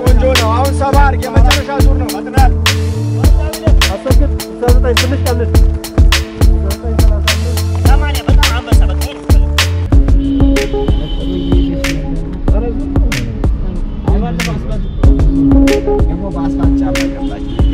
ቆንጆ ነው። አሁን ሰባ ነው። ፈጥናል። አስወግድ። ስልሳ ዘጠኝ ትንሽ ቀንስ። ደግሞ በአስፋልት ጫማ ገባች።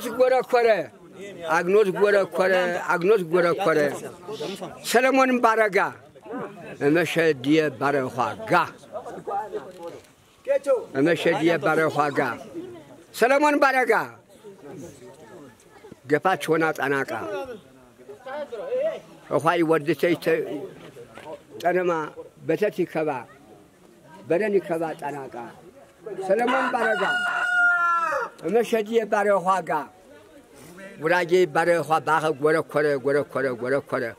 አግኖት ጎረኮረ አግኖት ጎረኮረ አግኖት ጎረኮረ። ሰለሞን ባረጋ እመሸድየ ባረኳ ጋ እመሸድየ ባረኳ ጋ ሰለሞን ባረጋ ገፋች ሆና ጠናቃ። እኳይ ወድተይ ጠነማ በተት ይከባ በደን ይከባ ጠናቃ። ሰለሞን ባረጋ 那兄弟把这花干，我俩就把这花把还，过来过来过来过来过来过来，